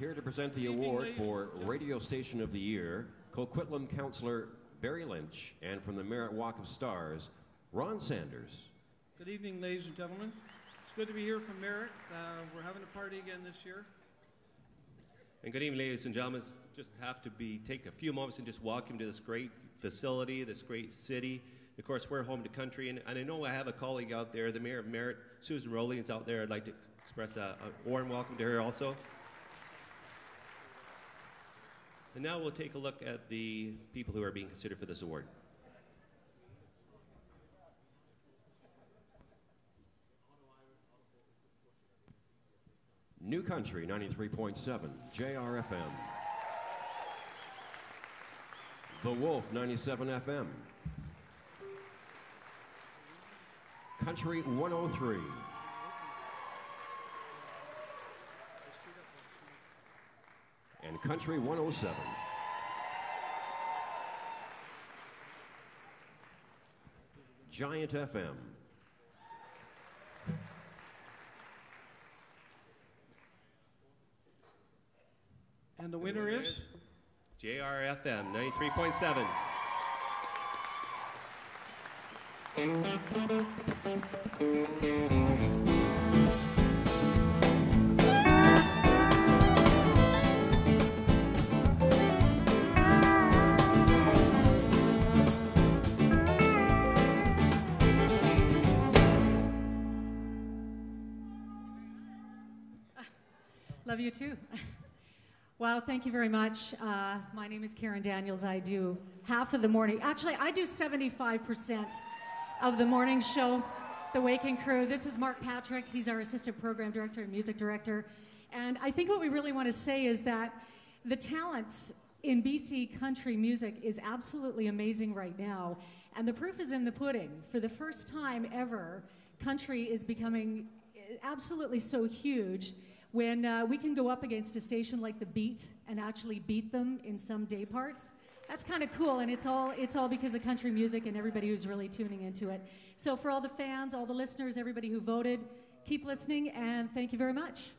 Here to present the award for. Radio Station of the Year, Coquitlam Councillor Barry Lynch, and from the Merritt Walk of Stars, Ron Sanders. Good evening, ladies and gentlemen. It's good to be here from Merritt. Uh, we're having a party again this year. And good evening, ladies and gentlemen. Just have to be take a few moments and just welcome to this great facility, this great city. Of course, we're home to country, and, and I know I have a colleague out there, the mayor of Merritt, Susan Roline's out there. I'd like to express a, a warm welcome to her also. And now we'll take a look at the people who are being considered for this award. New Country 93.7, JRFM. The Wolf 97 FM. Country 103. Country 107. Giant FM. And the winner is? JRFM 93.7. Love you too. Well, thank you very much. Uh, my name is Karen Daniels. I do half of the morning. Actually, I do 75% of the morning show, The Waking Crew. This is Mark Patrick. He's our assistant program director and music director. And I think what we really want to say is that the talent in BC country music is absolutely amazing right now. And the proof is in the pudding. For the first time ever, country is becoming absolutely so huge when uh, we can go up against a station like the Beat and actually beat them in some day parts. That's kind of cool, and it's all it's all because of country music and everybody who's really tuning into it. So for all the fans, all the listeners, everybody who voted, keep listening, and thank you very much.